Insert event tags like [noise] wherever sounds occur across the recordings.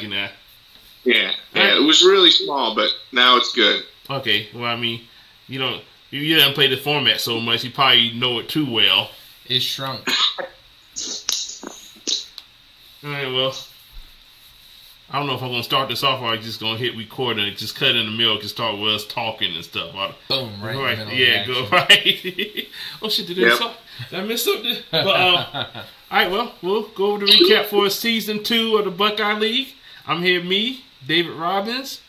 You know. Yeah, yeah, it was really small, but now it's good. Okay, well, I mean, you don't, you, you didn't play the format so much, you probably know it too well. It's shrunk. All right, well, I don't know if I'm gonna start this off or I'm just gonna hit record and just cut in the middle and start with us talking and stuff. I- Boom, right. in the right, middle yeah, go [laughs] right. oh shit, did, Yep. I, miss- did I miss something? But um, [laughs] all right, well, we'll go over the recap for season two of the Buckeye League. I'm here, me, David Robbins.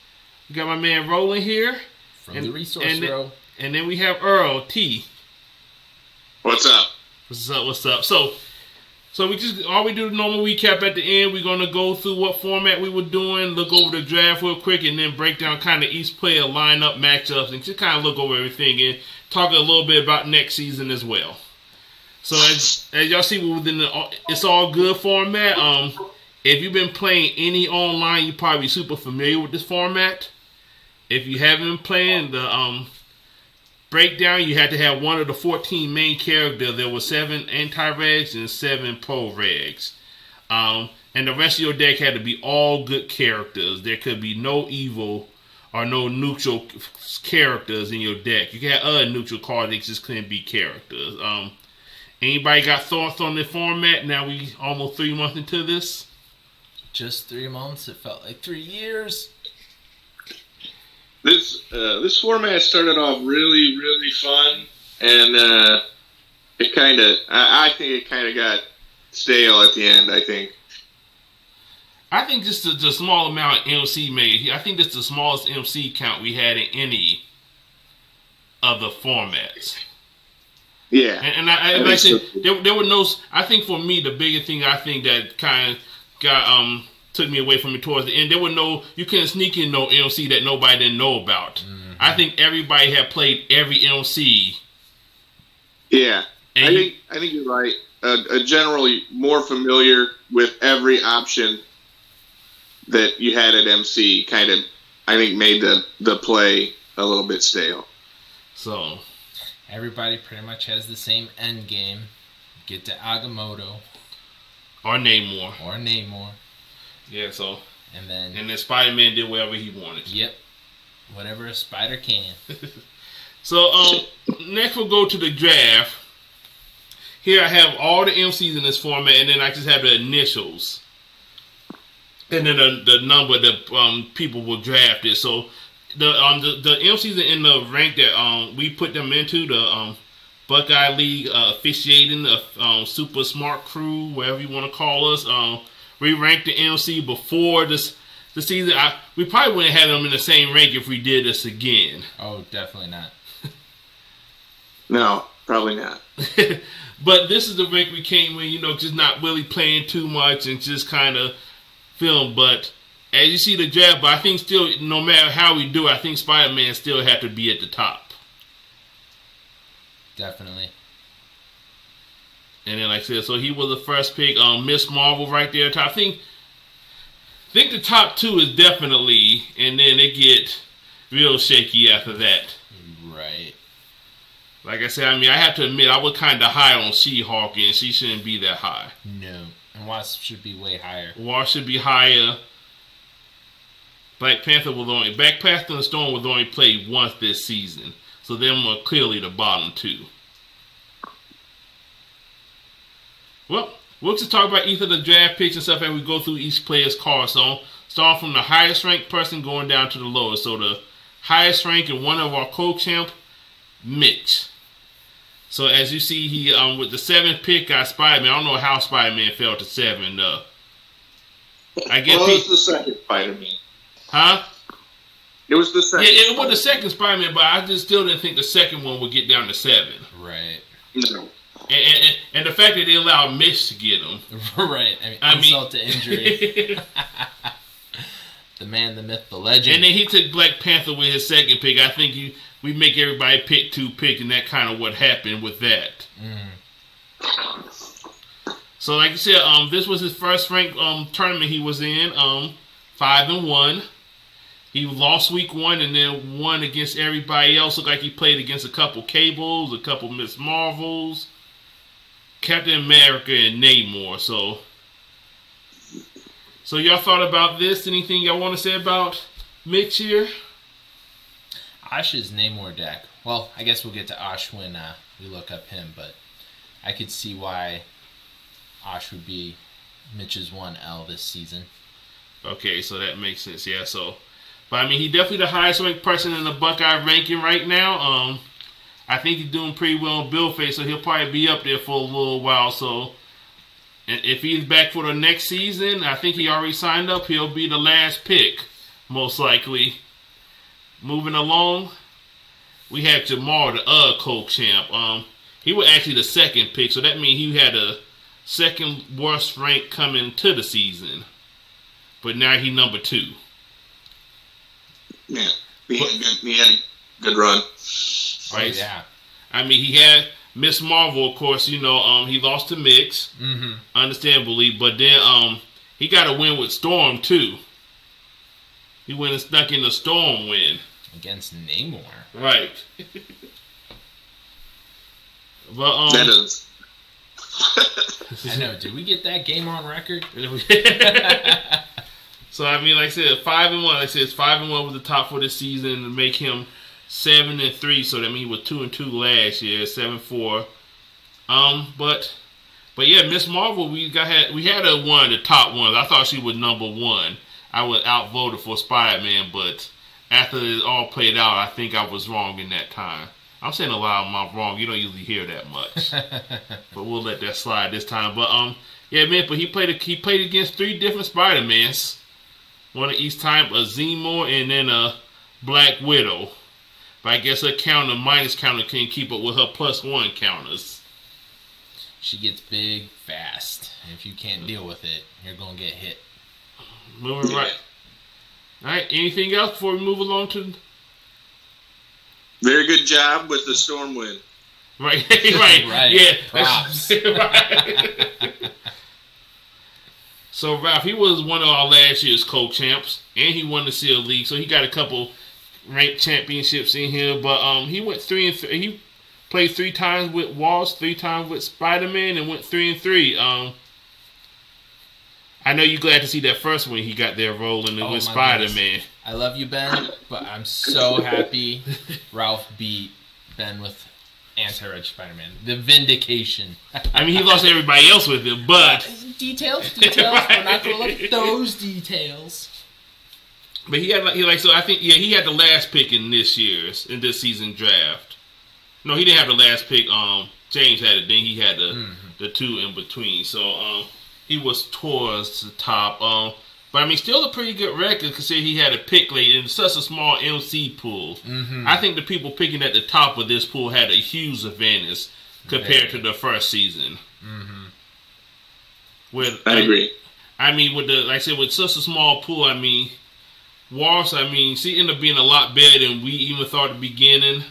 We got my man Roland here, From And- the resource and- row. and then we have Earl T. What's up? What's up? What's up? So, so we just all we do the normal recap at the end. We're gonna go through what format we were doing, look over the draft real quick, and then break down kind of each player lineup matchups, and just kind of look over everything and talk a little bit about next season as well. So as as y'all see, we're within the it's all good format. Um, if you've been playing any online, you're probably super familiar with this format. If you haven't been playing the um breakdown, you had to have one of the 14 main characters. There were seven anti-regs and seven pro-regs. Um, and the rest of your deck had to be all good characters. There could be no evil or no neutral characters in your deck. You can have other neutral cards, they just couldn't be characters. Um, anybody got thoughts on the format? Now we almost three months into this. Just three months. It felt like three years. This uh, this format started off really really fun, and uh, it kind of I, I think it kind of got stale at the end. I think. I think just the, the small amount MC made. I think that's the smallest MC count we had in any of the formats. Yeah, And, and I, I, I I said, so. there, there were no. I think for me, the biggest thing I think that kind of got um took me away from it towards the end. There were no. You couldn't sneak in no MC that nobody didn't know about. I think everybody had played every MC. yeah. And I you- think I think you're right. A, uh, generally more familiar with every option that you had at MC. Kind of, I think made the the play a little bit stale. So Everybody pretty much has the same end game. Get to Agamotto or Namor. or Namor, Yeah. So and then and then Spider Man did whatever he wanted. yep, whatever a spider can. [laughs] So um, next we'll go to the draft. Here I have all the MCs in this format, and then I just have the initials, and then the, the number that um, people will draft it. So the um the, the MCs in the rank that um we put them into the um Buckeye League uh, officiating the um, Super Smart Crew, whatever you want to call us. Um, we ranked the MC before this the season. I, we probably wouldn't have them in the same rank if we did this again. Oh, definitely not. [laughs] No, probably not. [laughs] but this is the rank we came in, you know, just not really playing too much and just kind of film. But as you see the draft, but I think still, no matter how we do, I think Spider Man still have to be at the top. Definitely. And then, like I said, so he was the first pick. Um, Miss Marvel right there. Top. I think, I think the top two is definitely, and then it get real shaky after that. Right. Like I said, I mean, I have to admit, I was kind of high on She-Hulk, and she shouldn't be that high. No. And Wasp should be way higher. War should be higher. Black Panther was only Black Panther and the Storm was only played once this season, so them are clearly the bottom two. Well, we'll just talk about each of the draft picks and stuff, and we go through each player's card. So, start from the highest ranked person going down to the lowest. So, the highest rank and one of our co-champ, Mitch. So, as you see, he um with the seventh pick got Spider-Man. I don't know how Spider-Man fell to seven. Uh, I guess well, he- it was the second Spider-Man. Huh? It was the second. Yeah, it was the second Spider-Man, but I just still didn't think the second one would get down to seven. Right. No. And, and, and the fact that they allowed Mitch to get him. [laughs] right. I mean, I mean- insult to injury. [laughs] [laughs] the man, the myth, the legend. and then he took Black Panther with his second pick. I think you, we make everybody pick two pick, and that kind of what happened with that. So, like I said, um, this was his first ranked um tournament he was in. Um, five and one. He lost week one and then won against everybody else. Looked like he played against a couple Cables, a couple Miss Marvels, Captain America, and Namor. So So y'all thought about this? Anything y'all want to say about Mitch here? Ash's Namor deck. Well, I guess we'll get to Ash when uh, we look up him, but I could see why Ash would be Mitch's one L this season. Okay, so that makes sense. Yeah, so, but I mean, he definitely the highest ranked person in the Buckeye ranking right now. Um, I think he's doing pretty well in Bill Face, so he'll probably be up there for a little while. So, and if he's back for the next season, I think he already signed up. He'll be the last pick, most likely. Moving along, we had Jamal, the uh Coke champ. Um, he was actually the second pick, so that means he had a second worst rank coming to the season. But now he number two. Yeah, he had he had good run. Right? Oh, yeah. I mean, he had Miss Marvel, of course. You know, um, he lost to Mitch, Mm-hmm. understandably, but then um, he got a win with Storm too. He went and stuck in the Storm win. Against Namor. Right. [laughs] but um, That is. [laughs] I know. Did we get that game on record? [laughs] so I mean, like I said, five and one. Like I said, it's five and one was the top for this season to make him seven and three. So that means he was two and two last year, seven four. Um, but but yeah, Miss Marvel, we got had we had a one of the top ones. I thought she was number one. I was outvoted for Spider Man, but after it all played out, I think I was wrong in that time. I'm saying a lot of my wrong. You don't usually hear that much [laughs] but we'll let that slide this time. But um, yeah, man. But he played a, he played against three different Spider Mans, one of each time, a Zemo and then a Black Widow. But I guess her counter minus counter can't keep up with her plus one counters. She gets big fast. And if you can't deal with it, you're going to get hit. Moving right. All right. Anything else before we move along to Very good job with the storm win. right? [laughs] [laughs] right. Right. Yeah. Props. right. [laughs] So Ralph, he was one of our last year's co-champs, and he won the Seal League, so he got a couple ranked championships in here. But um, he went three and three. He played three times with Walls, three times with Spider Man, and went three and three. Um, I know you're glad to see that first one he got there rolling Oh, with Spider Man. I love you, Ben, but I'm so happy [laughs] Ralph beat Ben with Anti-Reg Spider-Man. The vindication. I mean, he lost everybody else with him, but details, details. We're not going to look at [laughs] those details. But he had like he like so. I think yeah, he had the last pick in this year's in this season draft. No, he didn't have the last pick. Um, James had it. Then he had the the two in between. So um, he was towards the top. Um, but I mean, still a pretty good record considering he had a pick late in such a small MC pool. Mm-hmm. I think the people picking at the top of this pool had a huge advantage compared to the first season. Mm-hmm. With I agree. I mean, with the like I said, with such a small pool, I mean, Wasp, I mean, she ended up being a lot better than we even thought at the beginning.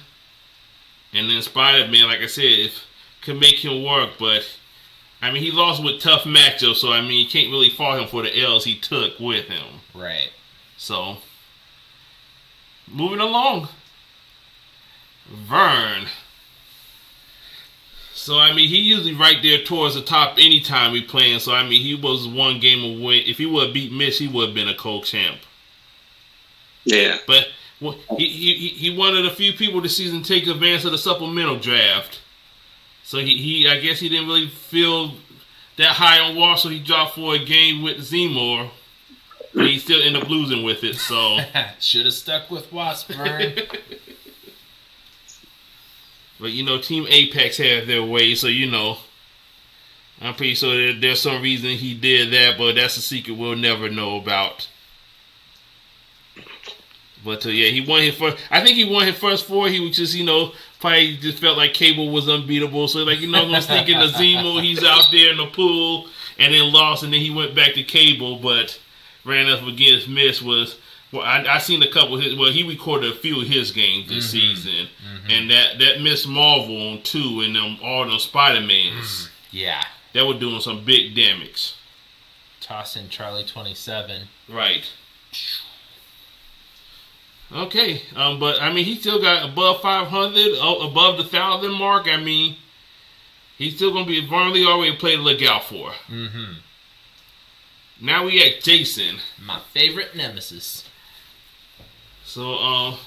And then Spider Man, like I said, if could make him work, but I mean, he lost with tough matchups, so I mean, you can't really fault him for the L's he took with him. Right. So, moving along, Vern. So I mean, he usually right there towards the top anytime we playing. So I mean, he was one game away. If he would have beat Mitch, he would have been a co-champ. Yeah. But well, he, he he one of the few people this season take advantage of the supplemental draft. So he, he I guess he didn't really feel that high on Wasp, so he dropped for a game with Zemo. But he still ended up losing with it. So. [laughs] Should have stuck with Wasp, Vern. [laughs] But you know, Team Apex have their way, so you know, I'm pretty sure there's some reason he did that, but that's a secret we'll never know about. But uh, yeah, he won his first. I think he won his first four. He was just, you know, probably just felt like Cable was unbeatable. So like, you know, I'm thinking of Zemo. He's out there in the pool, and then lost, and then he went back to Cable, but ran up against Miss was. Well, I, I seen a couple. Of his, well, he recorded a few of his games this mm-hmm. season, mm-hmm. and that that Miss Marvel on two, and them all them Spider Mans mm-hmm. yeah. that were doing some big damage. Tossing Charlie 27. Right. Okay, um, but I mean, he still got above 500, uh, above the thousand mark. I mean, he's still gonna be Vern already played to look out for. Mm-hmm. now we at Jason. My favorite nemesis. So um,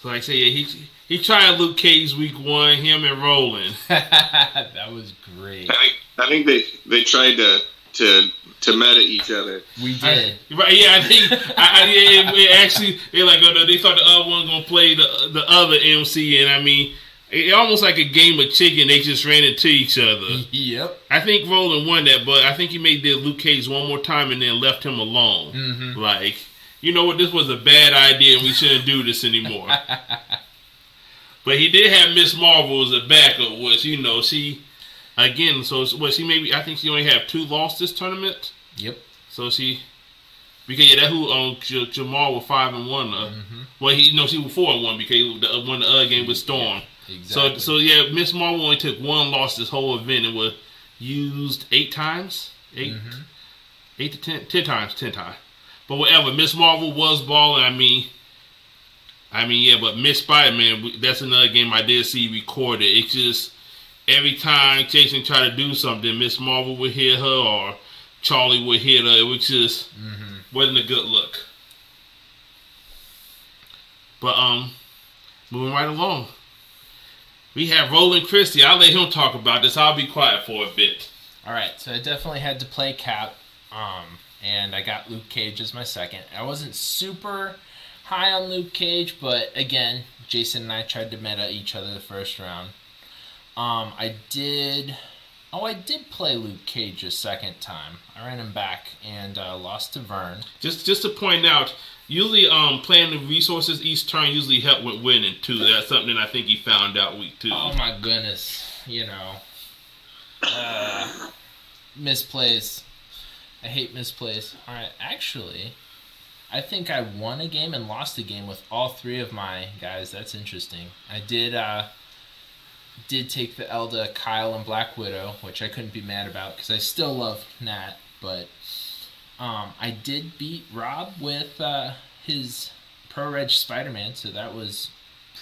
so like I say, yeah, he he tried Luke Cage week one. Him and Roland. [laughs] that was great. I think I think they they tried to to to meta each other. We did. I, right? Yeah, I think I, I it, it actually they like uh, they thought the other one gonna play the the other MC, and I mean. It almost like a game of chicken. They just ran into each other. [laughs] Yep. I think Roland won that, but I think he made the Luke Cage one more time and then left him alone. Mhm. Like, you know what? This was a bad idea, and we shouldn't do this anymore. [laughs] but he did have Miss Marvel as a backup, which you know she again. So what she maybe I think she only have two losses this tournament. Yep. So she because yeah, that who um J- Jamal was five and one. Uh, Mhm. Well, he no, she was four and one because he was the, won the other game with Storm. Exactly. So so yeah, Miss Marvel only took one loss this whole event and was used eight times, 8 Mhm. eight to ten, ten times, ten times. But whatever, Miss Marvel was balling. I mean, I mean yeah, but Miss Spider Man, that's another game I did see recorded. It's just every time Jason tried to do something, Miss Marvel would hit her or Charlie would hit her. It was just Mhm. wasn't a good look. But um, moving right along, we have Roland Christie. I'll let him talk about this. I'll be quiet for a bit. All right, so I definitely had to play Cap, um, and I got Luke Cage as my second. I wasn't super high on Luke Cage, but again, Jason and I tried to meta each other the first round. Um, I did. Oh, I did play Luke Cage a second time. I ran him back and uh, lost to Vern. Just just to point out, usually um playing the resources each turn usually help with winning too. That's something I think he found out week two. Oh my goodness, you know. Uh, misplays. I hate misplays. Alright, actually, I think I won a game and lost a game with all three of my guys. That's interesting. I did uh did take the Elda, Kyle, and Black Widow, which I couldn't be mad about because I still love Nat, but um, I did beat Rob with uh, his Pro Reg Spider Man, so that was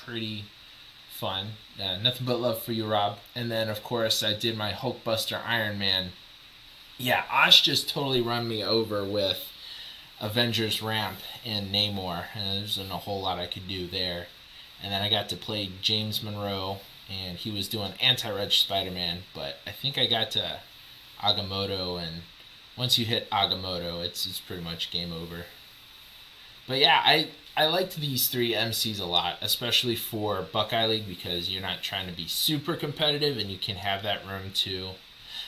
pretty fun. Uh, nothing but love for you, Rob. And then, of course, I did my Hulkbuster Iron Man. Yeah, Osh just totally run me over with Avengers Ramp and Namor, and there wasn't a whole lot I could do there. And then I got to play James Monroe, and he was doing anti-reg Spider-Man, but I think I got to Agamotto, and once you hit Agamotto, it's it's pretty much game over. But yeah, I I liked these three MCs a lot, especially for Buckeye League because you're not trying to be super competitive and you can have that room too.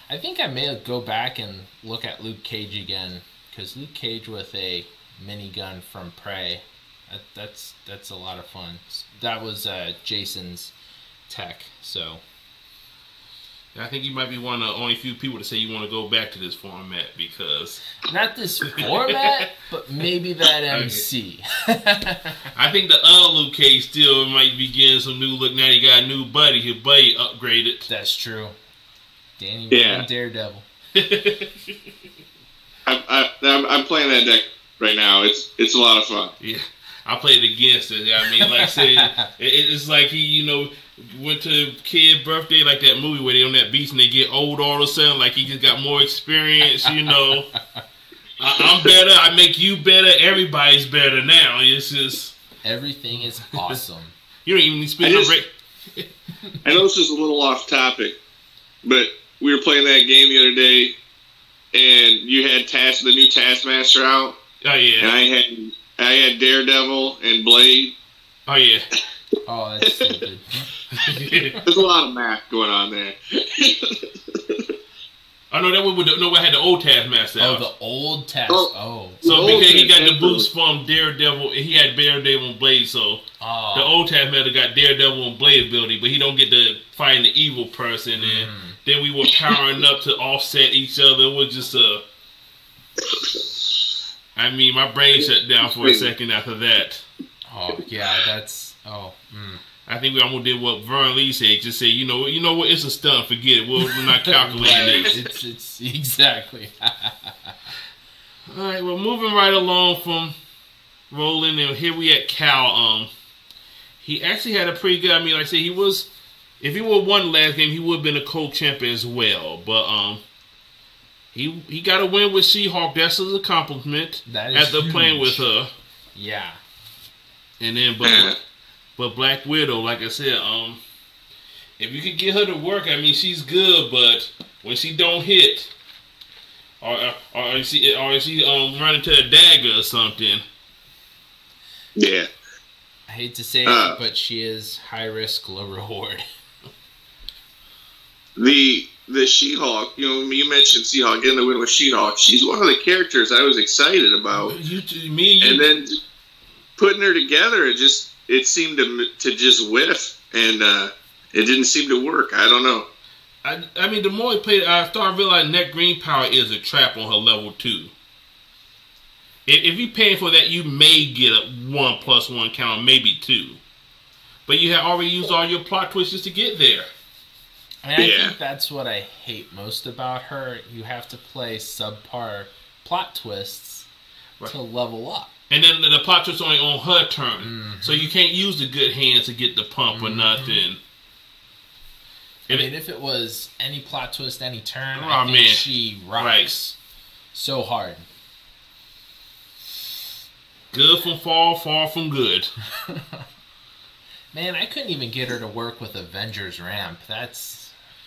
I think I may go back and look at Luke Cage again because Luke Cage with a minigun from Prey, that, that's that's a lot of fun. That was uh, Jason's tech, so I think you might be one of the only few people to say you want to go back to this format because not this [laughs] format, but maybe that MC. I think the other Luke Cage still might be getting some new look. Now he got a new buddy. His buddy upgraded. That's true. Danny Yeah. Rand Daredevil. [laughs] I, I, I'm, I'm playing that deck right now. It's it's a lot of fun. Yeah, I played against it. I mean, like I said, [laughs] it, it's like he, you know, went to kid birthday like that movie where they on that beach and they get old all of a sudden. Like he just got more experience. You know, [laughs] I, I'm better. I make you better. Everybody's better now. It's just Everything is awesome. [laughs] you don't even need to spend I no just- rate. I know this is a little off topic, but we were playing that game the other day, and you had task the new Taskmaster out, Oh yeah, and. I had I had Daredevil and Blade. Oh yeah. [laughs] Oh, that's stupid. [laughs] There's a lot of math going on there. [laughs] I know that one. With the, no, I had the old Taskmaster. Oh, out. the old task. Oh. Oh, So The because he got the boost from Daredevil, he had Daredevil and Blade. So oh. the old Taskmaster got Daredevil and Blade ability, but he don't get to fight the evil person. And Mm. then we were powering up to offset each other. It was just a. I mean, my brain shut down for a second after that. Oh, yeah, that's. Oh, mm. I think we almost did what Vern Lee said. Just say, you know, you know what? It's a stunt. Forget it. We're, we're not [laughs] calculating Right, this. It's it's exactly. [laughs] All right, well, moving right along from Roland, and here we at Cal. Um, he actually had a pretty good. I mean, like I said, he was. If he would have won the last game, he would have been a co-champ as well. But um, he he got a win with She-Hulk. That's his accomplishment That is after playing with her. Yeah. And then, but but Black Widow, like I said, um, if you could get her to work, I mean, she's good, but when she don't hit, or or, or she or she um run into a dagger or something, Yeah. I hate to say Uh. it, but she is high risk, low reward. [laughs] The the She-Hulk, you know, you mentioned She-Hulk getting the win with She-Hulk. She's one of the characters I was excited about, you me and you, and then putting her together, it just it seemed to to just whiff, and uh, it didn't seem to work. I don't know. I, I mean, the more I played, I started realizing that green power is a trap on her level two. If, if you paying for that, you may get a one plus one count, maybe two. But you have already used all your plot twists to get there. And I Yeah. think that's what I hate most about her. You have to play subpar plot twists Right. to level up. And then the, plot twist only on her turn, mm-hmm. so you can't use the good hands to get the pump or mm-hmm. nothing. I And mean, if it was any plot twist, any turn, Oh, I think man. she rocks so hard. good from far, far from good. [laughs] Man, I couldn't even get her to work with Avengers Ramp. That's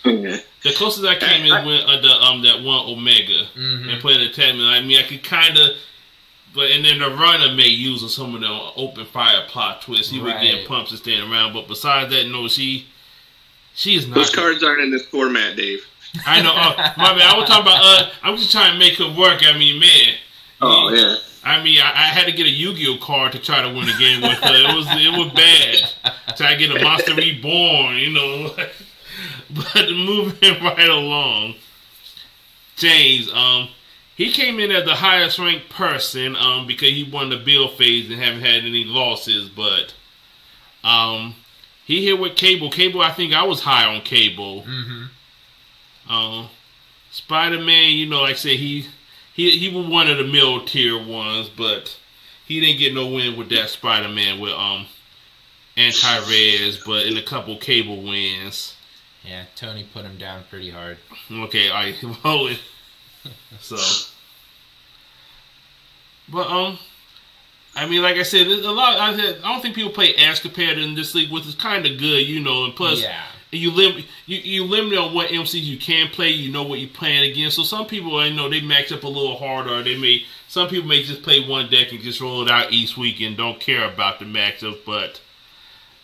Yeah. The closest I came is when uh, the um that one Omega Mhm. and playing the Tadman. I mean, I could kind of, but and then the runner may use some of the open fire plot twists. He would get pumps and stand around, but besides that, no, she she is not. Those cards aren't in this format, Dave. I know. Uh, my bad. I was talking about. Uh, I'm just trying to make her work. I mean, man. Oh yeah. I mean, I, I had to get a Yu-Gi-Oh card to try to win a game with her. It was it was bad. Try to get a Monster Reborn, you know. [laughs] [laughs] but moving [laughs] right along, James, um, he came in as the highest ranked person, um, because he won the bill phase and haven't had any losses. But, um, he hit with Cable. Cable, I think I was high on Cable. mm-hmm. Um, Spider Man, you know, like I said, he he he was one of the middle tier ones, but he didn't get no win with that Spider Man with um anti res, but in a couple cable wins. Yeah. Tony put him down pretty hard. Okay, all right, [laughs] well, it- so, but um, I mean, like I said, a lot. I, said, I don't think people play as compared in this league, which is kind of good, you know. And plus, yeah. you limit you you limit on what MCs you can play. You know what you're playing against. So some people, I know they match up a little harder. They may some people may just play one deck and just roll it out each week and don't care about the matchup. But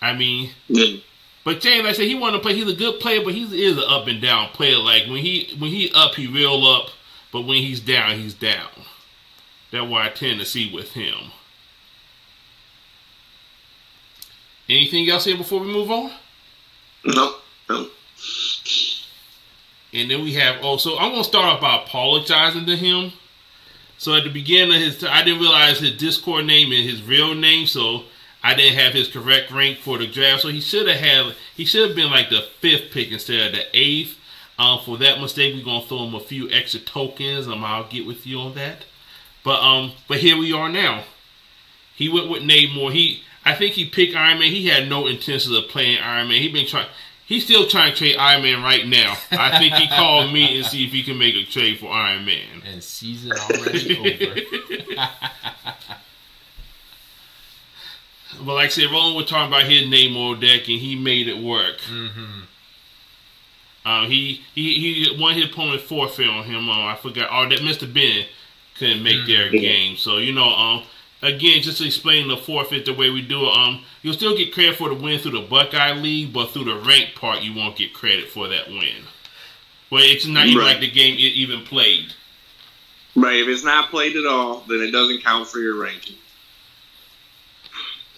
I mean, Yeah. But James, like I said, he want to play. He's a good player, but he is an up and down player. Like when he when he up, he real up. But when he's down, he's down. That's what I tend to see with him. Anything else here before we move on? No. No. And then we have oh, so I'm gonna start off by apologizing to him. So at the beginning of his, I didn't realize his Discord name and his real name, so I didn't have his correct rank for the draft. So he should have had, he should have been like the fifth pick instead of the eighth. Um, for that mistake, we're gonna throw him a few extra tokens. Um, I'll get with you on that. But um, but here we are now. He went with Namor. He, I think he picked Iron Man. He had no intentions of playing Iron Man. He been trying. He's still trying to trade Iron Man right now. I think he called me and see if he can make a trade for Iron Man. And season already over. [laughs] But like I said, Roland was talking about his Namor deck, and he made it work. Mm-hmm. Um, he he he won his opponent forfeit on him. Um, I forgot. Oh, that Mr. Ben couldn't make their Mhm. game. So you know, um, again, just to explain the forfeit the way we do it. Um, you'll still get credit for the win through the Buckeye League, but through the rank part, you won't get credit for that win. Well, it's not even Right. like the game it even played. Right. If it's not played at all, then it doesn't count for your ranking.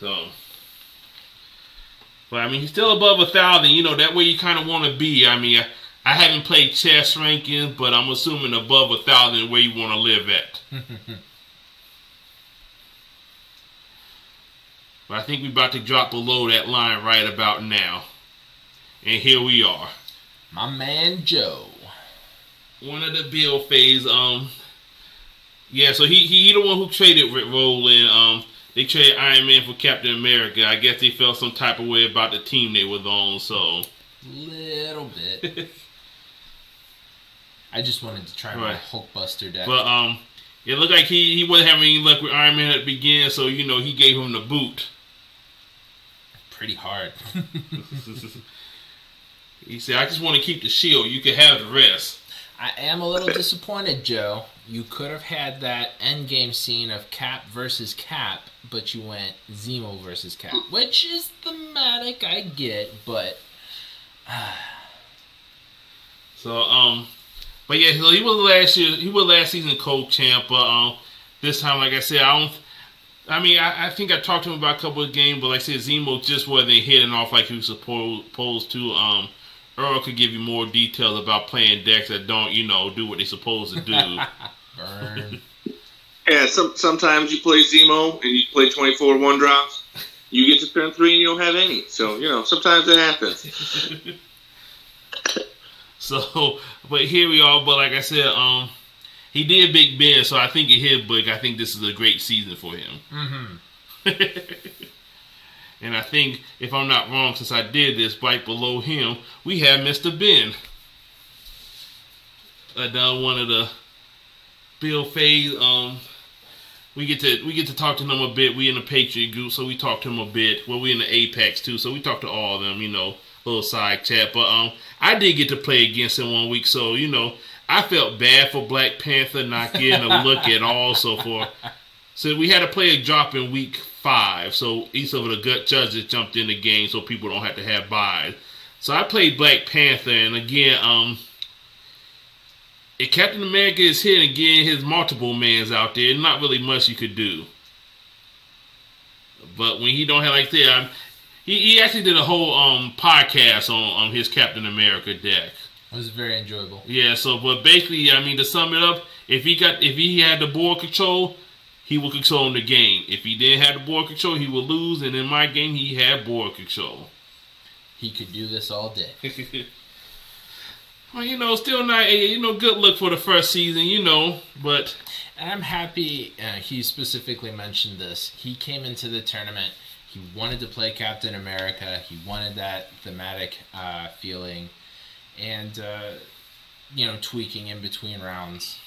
So, but I mean, he's still above a thousand. You know, that way you kind of want to be. I mean, I, I haven't played chess rankings, but I'm assuming above a thousand where you want to live at. [laughs] But I think we're about to drop below that line right about now. And here we are. My man Joe. One of the bill phase, um Yeah, so he he, he the one who traded Rick Rowland. Um they traded Iron Man for Captain America. I guess they felt some type of way about the team they was on, so Little bit. [laughs] I just wanted to try my Right. Hulkbuster deck. But um, it looked like he he wasn't having any luck with Iron Man at the beginning, so you know he gave him the boot. Pretty hard. [laughs] He said, "I just want to keep the shield. You can have the rest." I am a little disappointed, Joe. You could have had that end game scene of Cap versus Cap, but you went Zemo versus Cap, which is thematic, I get, but So um, but yeah, so he was last year. He was last season co-champ, but um, this time, like I said, I don't. I mean, I, I think I talked to him about a couple of games, but like I said, Zemo just wasn't hitting off like he was supposed, supposed to. Um, Earl could give you more details about playing decks that don't, you know, do what they're supposed to do. [laughs] burn. [laughs] Yeah, some, sometimes you play Zemo and you play 24 one drops. You get to turn three and you don't have any. So, you know, sometimes it happens. [laughs] So, but here we are. But like I said, um, he did Big Ben, so I think it hit big. I think this is a great season for him. hmm [laughs] And I think, if I'm not wrong, since I did this right below him, we have Mr. Ben. Another one of the Bill Faye. Um, we get to we get to talk to them a bit. We in the Patriot group, so we talk to them a bit. Well, we in the Apex too, so we talk to all of them. You know, little side chat. But um, I did get to play against him one week, so you know, I felt bad for Black Panther not getting a [laughs] look at all. So for so we had to play a drop in week five. So each of the gut judges jumped in the game, so people don't have to have buys. So I played Black Panther, and again, um, if Captain America is and getting his multiple mans out there, not really much you could do. But when he don't have like that, I'm, he he actually did a whole um podcast on on his Captain America deck. It was very enjoyable. Yeah, so but basically, I mean, to sum it up, if he got if he had the board control, he would control the game. If he didn't have the board control, he would lose. And in my game, he had board control. He could do this all day. [laughs] well, you know, still not a you know good look for the first season, you know, but And I'm happy uh, he specifically mentioned this. He came into the tournament. He wanted to play Captain America. He wanted that thematic uh, feeling, and uh, you know, tweaking in between rounds.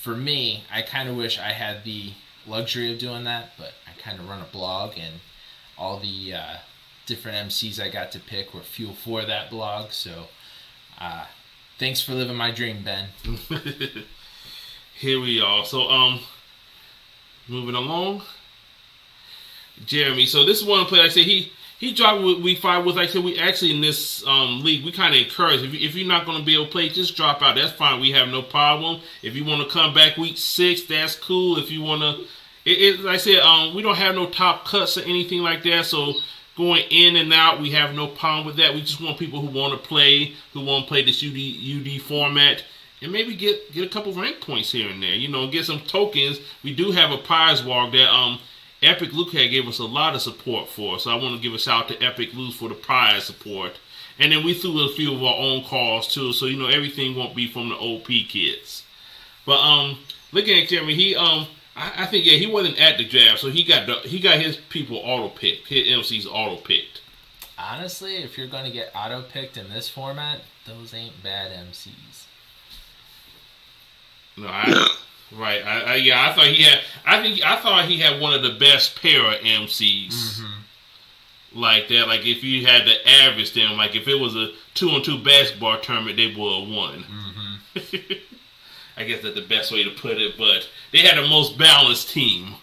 For me, I kind of wish I had the luxury of doing that, but I kind of run a blog, and all the uh, different MCs I got to pick were fuel for that blog. So, uh, thanks for living my dream, Ben. [laughs] here we are. So um, moving along, Jeremy. So this is one player I said he he dropped with week five was like I said we actually in this um league we kind of encourage if, you, if you're not going to be able to play just drop out. That's fine. We have no problem. If you want to come back week six that's cool. If you want to it, it like I said um we don't have no top cuts or anything like that. So going in and out we have no problem with that we just want people who want to play who want to play this UD UD format and maybe get get a couple rank points here and there you know get some tokens we do have a prize walk that um Epic Loot had gave us a lot of support for, so I want to give a shout out to Epic Loot for the prize support. And then we threw a few of our own calls too, so you know everything won't be from the OP kids. But um, looking at Jeremy, he um, I, I think yeah, he wasn't at the draft, so he got the, he got his people auto picked, his MCs auto picked. Honestly, if you're going to get auto picked in this format, those ain't bad MCs. No, I, [coughs] right, I, I, yeah, I thought he had, I think I thought he had one of the best pair of MCs. Mm-hmm. Like that, like if you had to average them, like if it was a two on two basketball tournament, they would have won. Mm-hmm. [laughs] I guess that's the best way to put it, but they had the most balanced team.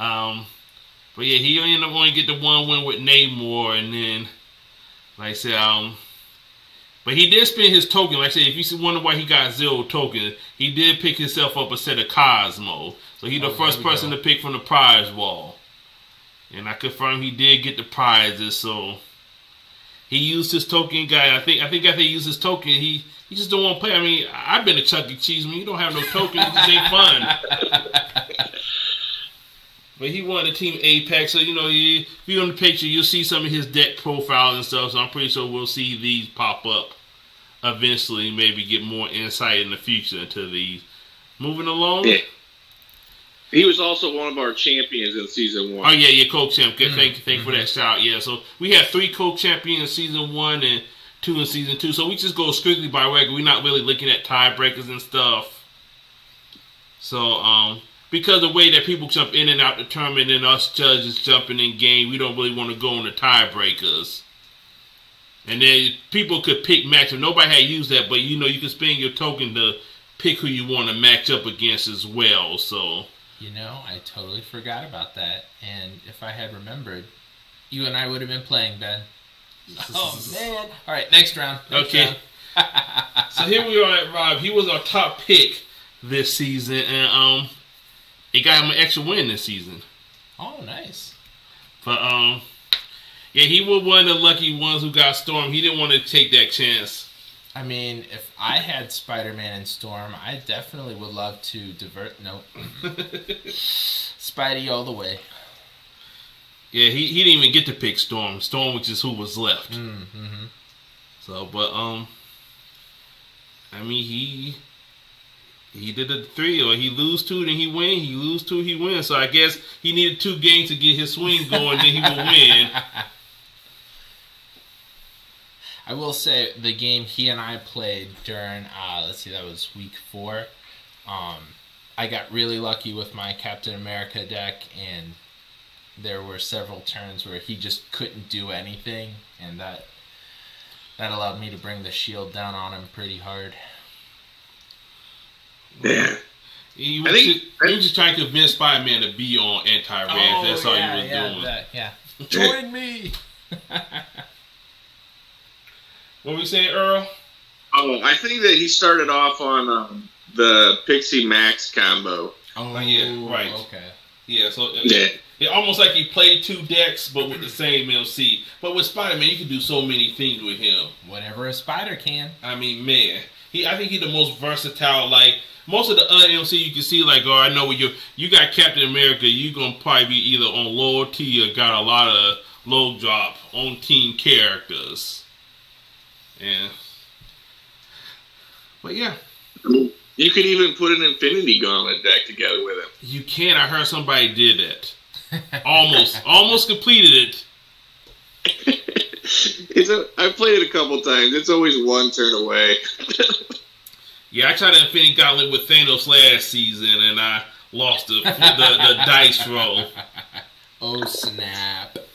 Um, but yeah, he ended up going to get the one win with Namor, and then, like I said, um, but he did spend his token. Like I said, if you wonder why he got zero token, he did pick himself up a set of Cosmo. So he's Oh, the first person go. to pick from the prize wall. And I confirm he did get the prizes, so he used his token guy. I think I think after he used his token, he he just don't want to play. I mean, I've been to Chuck E. Cheese. When you don't have no token, it just ain't fun. But he won the team Apex, so you know, you, if you're on the picture, you'll see some of his deck profiles and stuff. So I'm pretty sure we'll see these pop up eventually. Maybe get more insight in the future into these. Moving along. Yeah. He was also one of our champions in season Oh one. yeah, yeah, Coke champ. Good, thank you, thank you for mm-hmm. that shout. Yeah, so we had three co-champions in season one, and two in season two. So we just go strictly by record. We're not really looking at tiebreakers and stuff. So um, because the way that people jump in and out the tournament and us judges jumping in game, we don't really want to go on the tiebreakers. And then people could pick matchup. Nobody had used that, but you know you can spend your token to pick who you want to match up against as well. So You know, I totally forgot about that. And if I had remembered, you and I would have been playing, Ben. Oh, [laughs] man. All right, next round. Next Okay. round. [laughs] so here we are at Rob. He was our top pick this season, and um, it got him an extra win this season. Oh, nice. But um, yeah, he was one of the lucky ones who got Storm. He didn't want to take that chance. I mean, if I had Spider Man and Storm, I definitely would love to divert. Nope. [laughs] Spidey all the way. Yeah, he, he didn't even get to pick Storm. Storm was just who was left. Mm-hmm. So, but um, I mean he he did a three, or he lose two, then he win. He lose two, he win. So I guess he needed two games to get his swing going, then he would win. [laughs] I will say the game he and I played during uh let's see that was week 4. Um I got really lucky with my Captain America deck and there were several turns where he just couldn't do anything and that that allowed me to bring the shield down on him pretty hard. Yeah. He was, I think- just, he was just trying to convince Spider Man to be on anti reg. That's all Oh, yeah, he was yeah, doing. that- yeah. Join me. [laughs] What were we saying, Earl? Oh, I think that he started off on um, the Pixie Max combo. Oh, yeah, right. Okay. Yeah, so Yeah. It almost like he played two decks, but with the same MC. But with Spider Man, you can do so many things with him. Whatever a spider can. I mean, man, he I think he's the most versatile. Like most of the other MC, you can see like, oh, I know what you you got Captain America. You're gonna probably be either on loyalty or got a lot of low drop on team characters. Yeah. But yeah, You could even put an Infinity Gauntlet deck together with him. you can. I heard somebody did that. Almost, almost completed it. [laughs] it's a, I've played it a couple times. It's always one turn away. Yeah, I tried to Infinity Gauntlet with Thanos last season, and I lost the the, the dice roll. Oh snap. [laughs]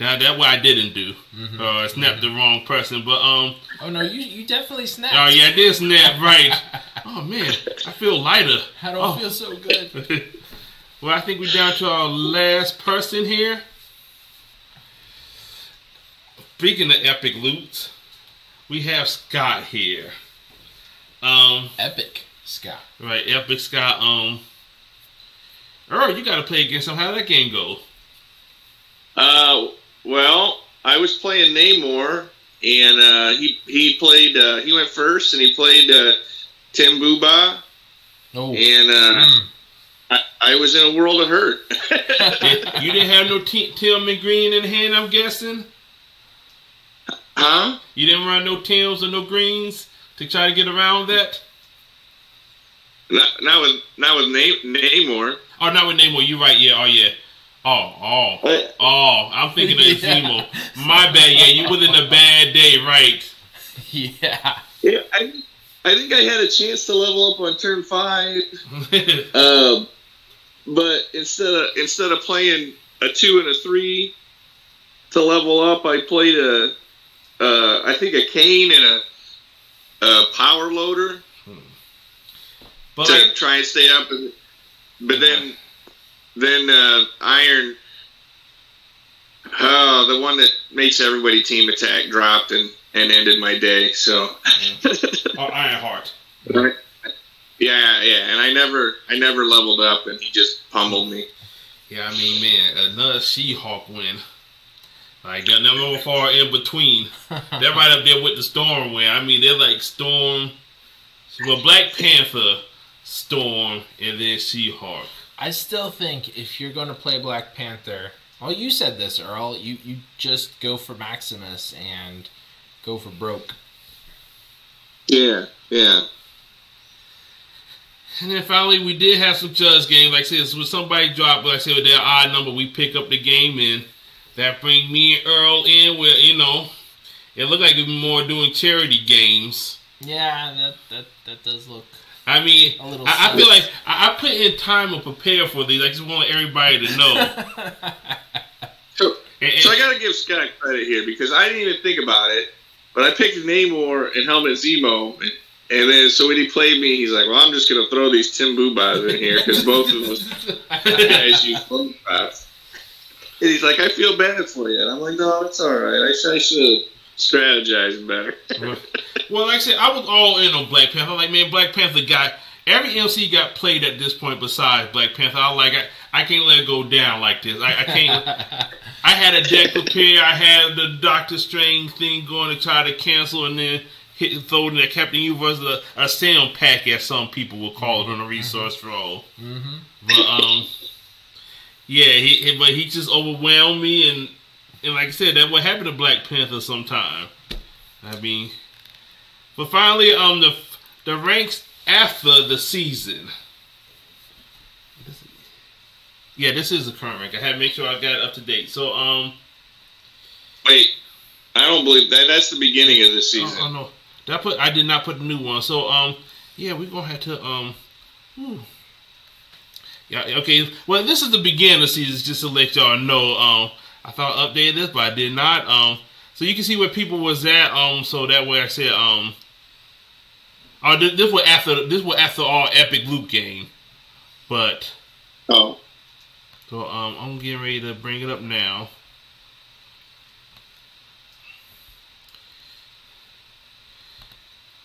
Now that what I didn't do. Mhm. Uh, I snapped the wrong person, but um, Oh no, you you definitely snapped. oh yeah, I did snap right. [laughs] Oh man, I feel lighter. I don't Oh. feel so good. Well, I think we're down to our last person here. Speaking of epic loot, we have Scott here. Um, Epic, Scott. right, epic Scott. Um, Earl, you got to play against him. How did that game go? Uh, well, I was playing Namor, and uh, he he played. Uh, he went first, and he played uh, Tim Buba, Oh. and uh, Mm. I, I was in a world of hurt. [laughs] You didn't have no T- Tillman Green in hand, I'm guessing. huh? You didn't run no Tims or no Greens to try to get around that. Not, not with not with Na- Namor. Oh, not with Namor. You right? Yeah. Oh, yeah. Oh, oh, I, oh. I'm thinking of [laughs] Yeah. Zemo. My bad. Yeah, you was in a bad day, right? yeah. yeah, I, I think I had a chance to level up on turn five. [laughs] Um, but instead of instead of playing a two and a three to level up, I played a uh, I think a cane and a, a power loader but to like, try and stay up. And, but then then uh, Iron, oh, the one that makes everybody team attack dropped and and ended my day. So. [laughs] oh, Ironheart. Yeah, yeah, and I never, I never leveled up, and he just pummeled me. Yeah, I mean, man, another She-Hulk win. Like that number far in between. They're right up there with the Storm win. I mean, they're like Storm, well, Black Panther, Storm, and then She-Hulk. I still think if you're going to play Black Panther, well, you said this, Earl. You you just go for Maximus and go for broke. Yeah, yeah. And then finally, we did have some judge games. Like I said, when somebody dropped, like I said, with their odd number, we pick up the game, and that bring me and Earl in. Where you know, it looked like we was more doing charity games. Yeah, that that that does look. I mean, A little I, I feel like I, I put in time to prepare for these. I just want everybody to know. [laughs] So, And- and- so I got to give Scott credit here because I didn't even think about it, but I picked Namor and Helmut Zemo, and, and then so when he played me, he's like, "Well, I'm just gonna throw these Tim Boobas in here because both of them guys use phone pads." And he's like, "I feel bad for you," and I'm like, "No, it's all right. I, should- I should strategize better." Well, like I said, I was all in on Black Panther. I'm like, man, Black Panther got every MC got played at this point besides Black Panther. I was like, I, I can't let it go down like this. I, I can't. [laughs] I had a deck prepared. I had the Doctor Strange thing going to try to cancel, and then hit throw in the Captain Universe a, a sound pack, as some people will call it on the resource row. hmm But um, yeah, he, he but he just overwhelmed me, and and like I said, that what happened to Black Panther sometime. I mean, but finally, um, the the ranks after the season. Yeah, this is the current rank. I had to make sure I got it up to date. So um, Wait, I don't believe that. That's the beginning of the season. oh, oh no, did I put I did not put the new one. So um, yeah, we're gonna have to um. whew. Yeah, okay. Well, this is the beginning of the season, just to let y'all know. Um, I thought I updated this, but I did not. Um, so you can see where people was at. Um, so that way I said um. Oh, this, this was after this was after all Epic Loot game, but Oh, so um, I'm getting ready to bring it up now.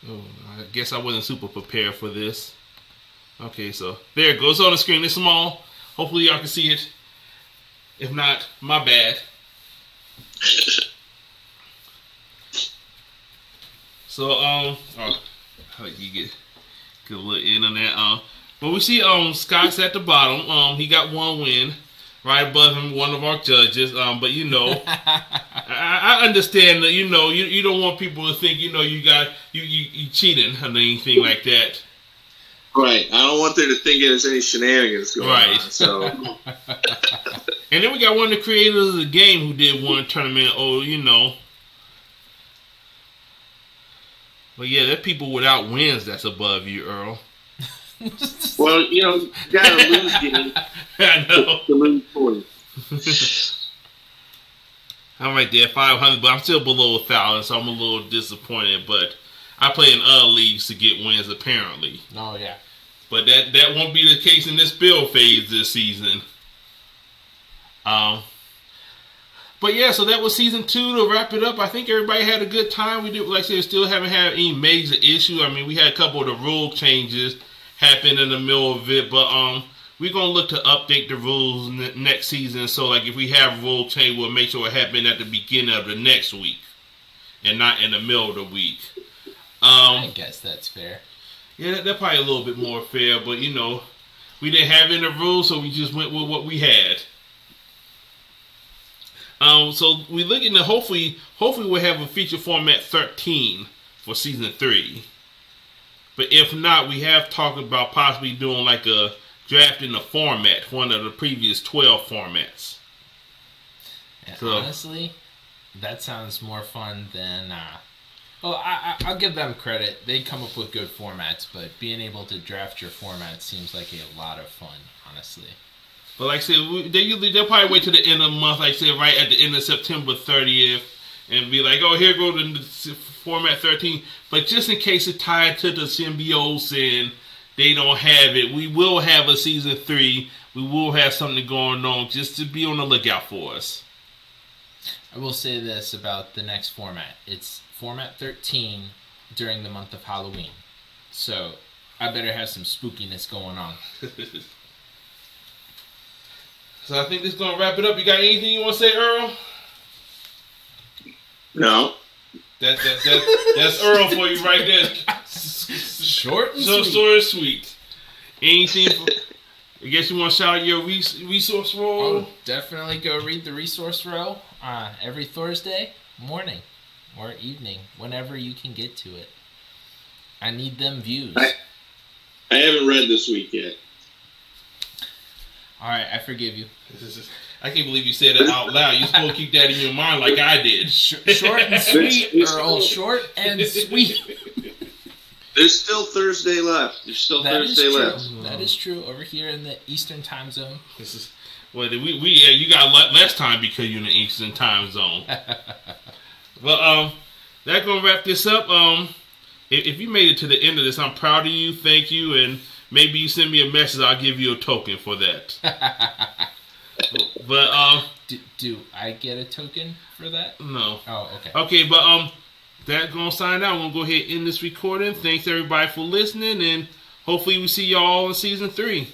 Oh, I guess I wasn't super prepared for this. Okay, so there it goes on the screen. It's small. Hopefully y'all can see it. If not, my bad. [laughs] So um, oh, you get get a little in on that. Um, but we see um Scott's at the bottom. Um, he got one win, right above him, one of our judges. Um, but you know, [laughs] I, I understand that you know you, you don't want people to think you know you got you you, you cheating or anything like that. right. I don't want there to think there's any shenanigans going Right. on. So [laughs] And then we got one of the creators of the game who did one tournament. Oh, you know. But yeah, there are people without wins that's above you, Earl. [laughs] well, you know, you gotta [laughs] lose games I know. to lose points. [laughs] I'm right there, 500, but I'm still below a thousand, so I'm a little disappointed. But I play in other leagues to get wins, apparently. oh yeah. But that that won't be the case in this build phase this season. Um. But yeah, so that was season two. To wrap it up, I think everybody had a good time. We did, like I said, still haven't had any major issue. I mean, we had a couple of the rule changes happen in the middle of it, but um, we're gonna look to update the rules n- next season. So, like, if we have rule change, we'll make sure it happen at the beginning of the next week, and not in the middle of the week. Um, I guess that's fair. yeah, they're probably a little bit more fair, but you know, we didn't have any rules, so we just went with what we had. Um, so we looking to hopefully, hopefully we'll have a feature format 13 for season three. But if not, we have talked about possibly doing like a draft in the format, one of the previous 12 formats. And So- honestly, that sounds more fun than. Uh, well, I, I, I'll give them credit. They come up with good formats, but being able to draft your format seems like a lot of fun. Honestly. But like I said, we, they usually they'll probably wait to the end of the month, like I said, right at the end of September 30th, and be like, "Oh, here go the format 13." But just in case it's tied to the symbiotes and they don't have it, we will have a season three. We will have something going on, just to be on the lookout for us. I will say this about the next format. It's format 13 during the month of Halloween. So I better have some spookiness going on. [laughs] So I think this is gonna wrap it up. You got anything you want to say, Earl? No. That, that, that that's Earl for you right there. Short and So sweet. short and sweet. Anything? For, I guess you want to shout out your res- resource row. Oh, definitely go read the resource row uh, every Thursday morning or evening, whenever you can get to it. I need them views. I- I haven't read this week yet. All right, I forgive you. This is- I can't believe you said it out loud. You're supposed to keep that in your mind like I did. Short and sweet, Earl. Short and sweet. There's still Thursday left. There's still That is Thursday true. left. That is true. Over here in the Eastern Time Zone. This is well, we we yeah, you got less time because you're in the Eastern time zone. [laughs] but um, that's gonna wrap this up. Um, if, if you made it to the end of this, I'm proud of you. Thank you, and maybe you send me a message. I'll give you a token for that. [laughs] but um, Do, do I get a token for that? no. Oh, okay. Okay, but um, that gonna sign out. We're gonna go ahead and end this recording. Thanks everybody for listening, and hopefully we see y'all in season three.